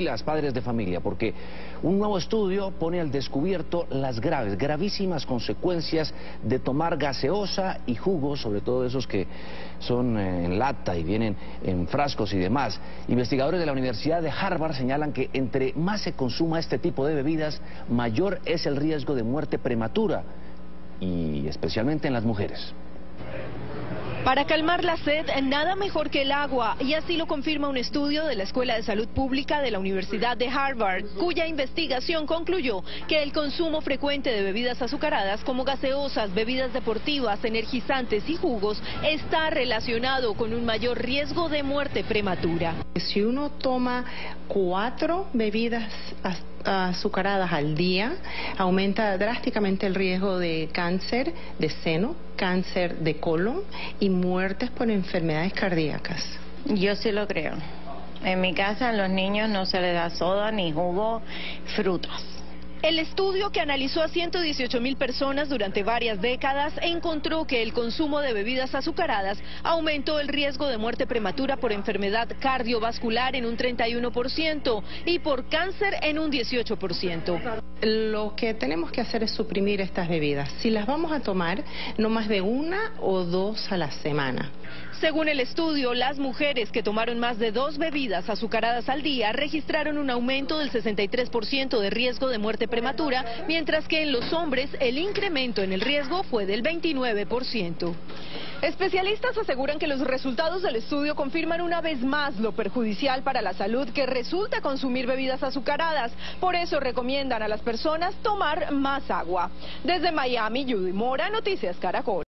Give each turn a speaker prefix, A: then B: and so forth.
A: las padres de familia, porque un nuevo estudio pone al descubierto las graves, gravísimas consecuencias de tomar gaseosa y jugos, sobre todo esos que son eh, en lata y vienen en frascos y demás. Investigadores de la Universidad de Harvard señalan que entre más se consuma este tipo de bebidas, mayor es el riesgo de muerte prematura, y especialmente en las mujeres.
B: Para calmar la sed, nada mejor que el agua, y así lo confirma un estudio de la Escuela de Salud Pública de la Universidad de Harvard, cuya investigación concluyó que el consumo frecuente de bebidas azucaradas como gaseosas, bebidas deportivas, energizantes y jugos está relacionado con un mayor riesgo de muerte prematura.
C: Si uno toma cuatro bebidas azucaradas al día, aumenta drásticamente el riesgo de cáncer de seno, cáncer de colon y muertes por enfermedades cardíacas.
D: Yo sí lo creo. En mi casa a los niños no se les da soda ni jugo, frutas.
B: El estudio que analizó a 118 mil personas durante varias décadas encontró que el consumo de bebidas azucaradas aumentó el riesgo de muerte prematura por enfermedad cardiovascular en un 31% y por cáncer en un 18%.
C: Lo que tenemos que hacer es suprimir estas bebidas. Si las vamos a tomar, no más de una o dos a la semana.
B: Según el estudio, las mujeres que tomaron más de dos bebidas azucaradas al día registraron un aumento del 63% de riesgo de muerte prematura, mientras que en los hombres el incremento en el riesgo fue del 29%. Especialistas aseguran que los resultados del estudio confirman una vez más lo perjudicial para la salud que resulta consumir bebidas azucaradas. Por eso recomiendan a las personas tomar más agua. Desde Miami, Judy Mora, Noticias Caracol.